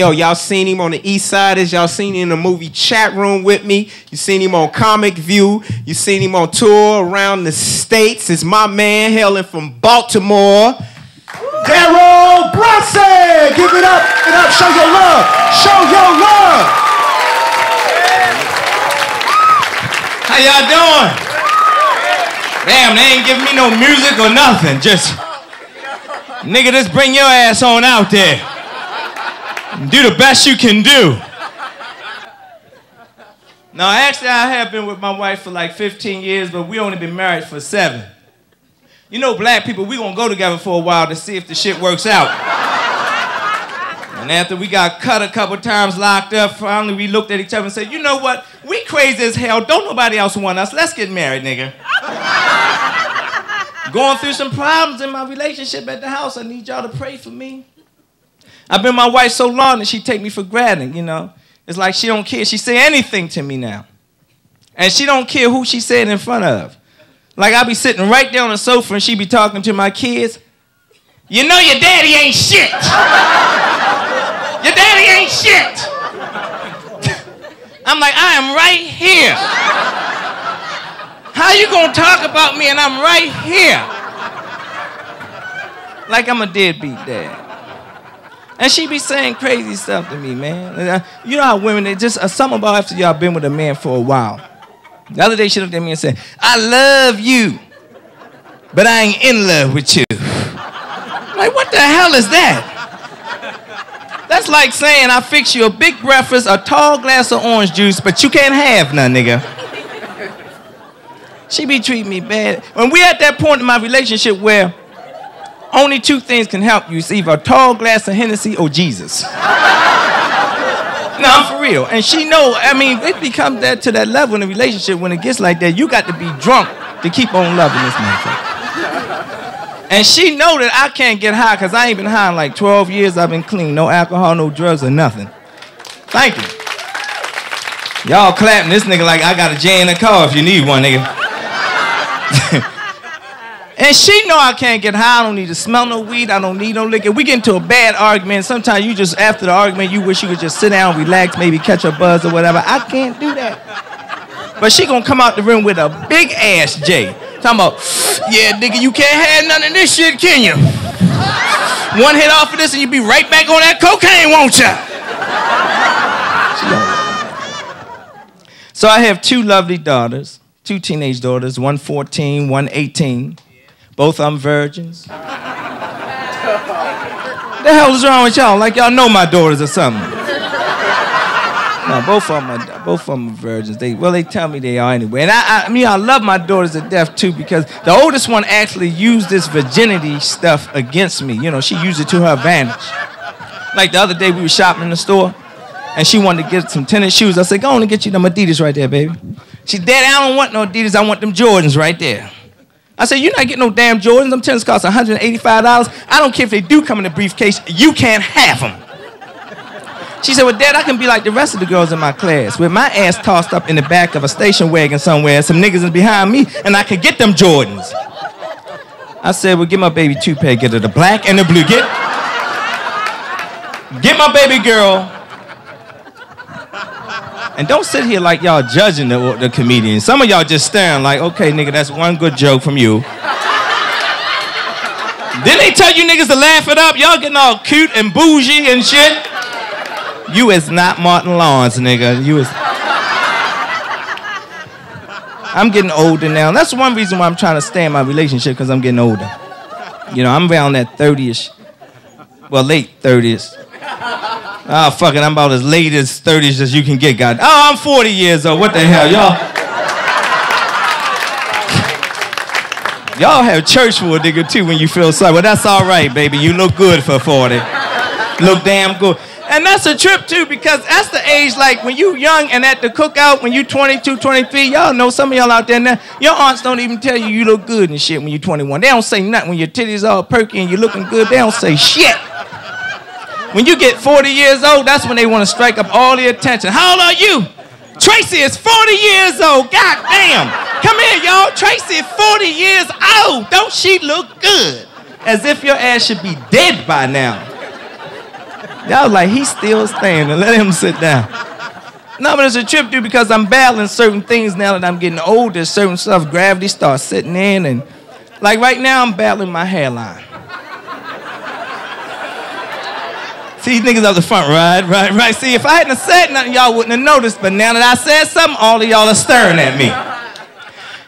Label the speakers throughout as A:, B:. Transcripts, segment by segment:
A: yo, y'all seen him on the East Side? As y'all seen him in the movie Chat Room with me? You seen him on Comic View? You seen him on tour around the states? It's my man hailing from Baltimore.
B: Darryl Brunson! Give it up, give it up, show your love, show your love.
C: How y'all doing? Damn, they ain't giving me no music or nothing. Just, nigga, just bring your ass on out there. Do the best you can do. No, actually, I have been with my wife for like 15 years, but we only been married for seven. You know, black people, we gonna go together for a while to see if the shit works out. And after we got cut a couple times, locked up, finally we looked at each other and said, you know what? We crazy as hell. Don't nobody else want us. Let's get married, nigga. Going through some problems in my relationship at the house. I need y'all to pray for me. I've been my wife so long that she take me for granted, you know. It's like she don't care. She say anything to me now. And she don't care who she said in front of. Like I be sitting right there on the sofa and she be talking to my kids. You know your daddy ain't shit. your daddy ain't shit. I'm like, I am right here. How you gonna talk about me and I'm right here? Like I'm a deadbeat dad. And she be saying crazy stuff to me, man. Uh, you know how women, they just, uh, something about after y'all been with a man for a while. The other day she looked at me and said, I love you, but I ain't in love with you. Like, what the hell is that? That's like saying I fix you a big breakfast, a tall glass of orange juice, but you can't have none, nigga. She be treating me bad. When we at that point in my relationship where only two things can help you. It's either a tall glass of Hennessy or Jesus. no, I'm for real. And she know, I mean, it becomes that to that level in a relationship when it gets like that, you got to be drunk to keep on loving this motherfucker. And she know that I can't get high because I ain't been high in like 12 years. I've been clean. No alcohol, no drugs, or nothing. Thank you. Y'all clapping this nigga like I got a J in the car if you need one, nigga. And she know I can't get high. I don't need to smell no weed. I don't need no liquor. We get into a bad argument. Sometimes you just, after the argument, you wish you could just sit down, relax, maybe catch a buzz or whatever. I can't do that. But she gonna come out the room with a big ass J. Talking about, yeah, nigga, you can't have none of this shit, can you? One hit off of this and you be right back on that cocaine, won't ya? So I have two lovely daughters, two teenage daughters, one 14, one 18. Both of them virgins. the hell is wrong with y'all? Like y'all know my daughters or something. No, both of them are both of them are virgins. They well, they tell me they are anyway. And I, I, I mean, I love my daughters to death too because the oldest one actually used this virginity stuff against me. You know, she used it to her advantage. Like the other day, we were shopping in the store, and she wanted to get some tennis shoes. I said, "Go on and get you them Adidas right there, baby." She, Daddy, I don't want no Adidas. I want them Jordans right there. I said, you're not getting no damn Jordans. Them tennis cost $185. I don't care if they do come in a briefcase. You can't have them. She said, well, Dad, I can be like the rest of the girls in my class with my ass tossed up in the back of a station wagon somewhere. Some niggas is behind me, and I can get them Jordans. I said, well, get my baby two pair. Get her the black and the blue. Get, get my baby girl and don't sit here like y'all judging the, the comedian. Some of y'all just staring like, okay, nigga, that's one good joke from you. Didn't they tell you niggas to laugh it up? Y'all getting all cute and bougie and shit. You is not Martin Lawrence, nigga. You is. I'm getting older now. That's one reason why I'm trying to stay in my relationship because I'm getting older. You know, I'm around that 30ish, well, late 30s. Ah, oh, fuck it, I'm about as late as 30s as you can get, God. Oh, I'm 40 years old. What the hell, y'all? y'all have church for a nigga too when you feel sorry. Well, that's all right, baby. You look good for 40. Look damn good. And that's a trip too, because that's the age like when you young and at the cookout, when you 22, 23, y'all know some of y'all out there now, your aunts don't even tell you you look good and shit when you're 21. They don't say nothing. When your titties all perky and you're looking good, they don't say shit. When you get 40 years old, that's when they want to strike up all the attention. How old are you? Tracy is 40 years old. God damn. Come here, y'all. Tracy is 40 years old. Don't she look good? As if your ass should be dead by now. Was like, he's still standing. Let him sit down. No, but it's a trip, dude, because I'm battling certain things now that I'm getting older. Certain stuff, gravity starts sitting in, and like right now, I'm battling my hairline. See, these niggas up the front, right, right, right. See, if I hadn't said nothing, y'all wouldn't have noticed. But now that I said something, all of y'all are staring at me.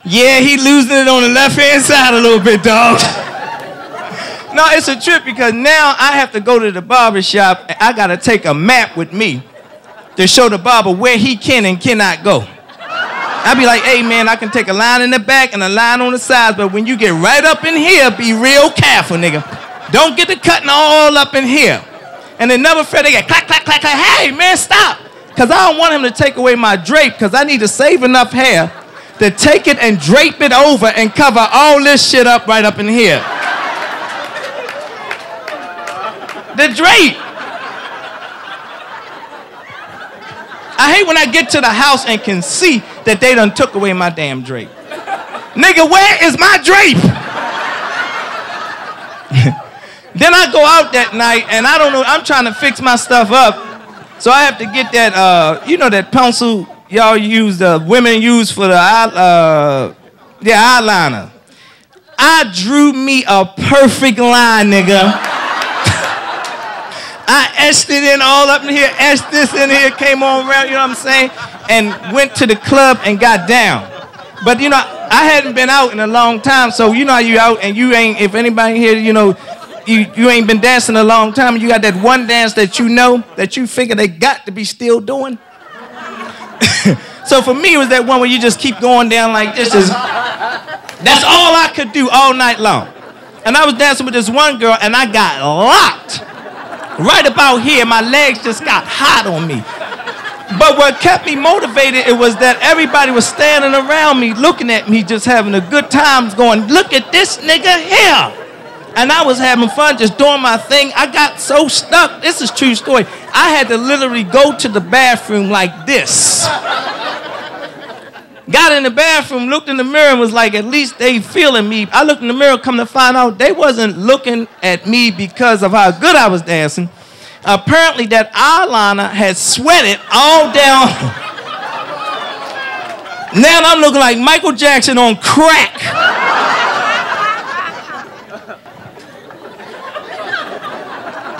C: Yeah, he losing it on the left hand side a little bit, dog. no, it's a trip because now I have to go to the barber shop. And I gotta take a map with me to show the barber where he can and cannot go. I'd be like, hey man, I can take a line in the back and a line on the sides, but when you get right up in here, be real careful, nigga. Don't get the cutting all up in here and they never fail. They get clack, clack, clack, clack. Hey, man, stop. Because I don't want him to take away my drape because I need to save enough hair to take it and drape it over and cover all this shit up right up in here. the drape. I hate when I get to the house and can see that they done took away my damn drape. Nigga, where is my drape? Then I go out that night and I don't know, I'm trying to fix my stuff up. So I have to get that, uh, you know, that pencil y'all use, the women use for the, uh, the eyeliner. I drew me a perfect line, nigga. I etched it in all up in here, etched this in here, came on around, you know what I'm saying? And went to the club and got down. But you know, I hadn't been out in a long time, so you know you out and you ain't, if anybody here, you know, you, you ain't been dancing a long time and you got that one dance that you know that you figure they got to be still doing. so for me, it was that one where you just keep going down like this. Is, that's all I could do all night long. And I was dancing with this one girl and I got locked. Right about here, my legs just got hot on me. But what kept me motivated, it was that everybody was standing around me, looking at me, just having a good time, going, look at this nigga here and I was having fun just doing my thing. I got so stuck. This is true story. I had to literally go to the bathroom like this. Got in the bathroom, looked in the mirror, and was like, at least they feeling me. I looked in the mirror, come to find out they wasn't looking at me because of how good I was dancing. Apparently, that eyeliner had sweated all down. now I'm looking like Michael Jackson on crack.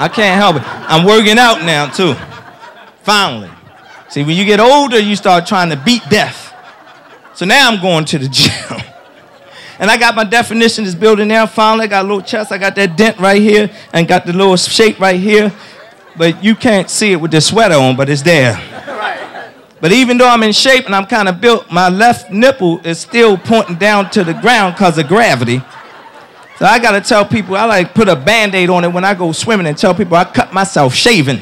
C: I can't help it. I'm working out now too. Finally. See, when you get older, you start trying to beat death. So now I'm going to the gym. and I got my definition is building now. Finally, I got a little chest. I got that dent right here and got the little shape right here. But you can't see it with the sweater on, but it's there. But even though I'm in shape and I'm kind of built, my left nipple is still pointing down to the ground because of gravity. So I gotta tell people, I like put a band-aid on it when I go swimming and tell people I cut myself shaving.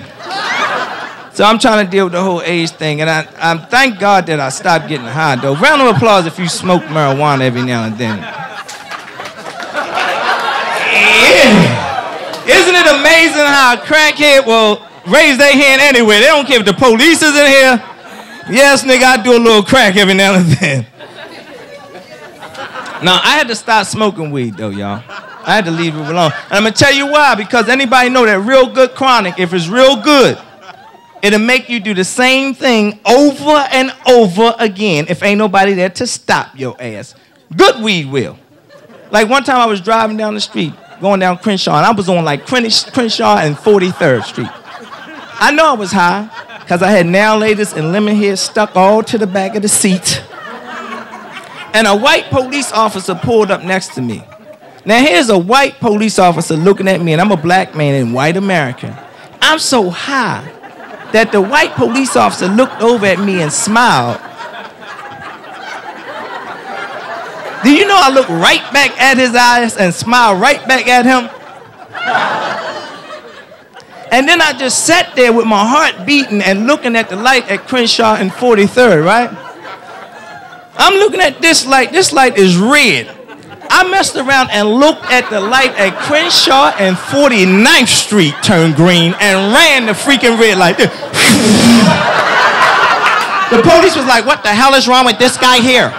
C: so I'm trying to deal with the whole age thing, and I, I'm thank God that I stopped getting high though. Round of applause if you smoke marijuana every now and then. Yeah. Isn't it amazing how a crackhead will raise their hand anyway? They don't care if the police is in here. Yes, nigga, I do a little crack every now and then. Now, I had to stop smoking weed, though, y'all. I had to leave it alone. And I'm going to tell you why. Because anybody know that real good chronic, if it's real good, it'll make you do the same thing over and over again if ain't nobody there to stop your ass. Good weed will. Like one time I was driving down the street, going down Crenshaw, and I was on like Crenshaw and 43rd Street. I know I was high because I had nail laters and lemon hair stuck all to the back of the seat and a white police officer pulled up next to me. Now, here's a white police officer looking at me, and I'm a black man in white America. I'm so high that the white police officer looked over at me and smiled. Do you know I looked right back at his eyes and smiled right back at him? And then I just sat there with my heart beating and looking at the light at Crenshaw and 43rd, right? I'm looking at this light. This light is red. I messed around and looked at the light at Crenshaw and 49th Street turned green and ran the freaking red light. the police was like, what the hell is wrong with this guy here?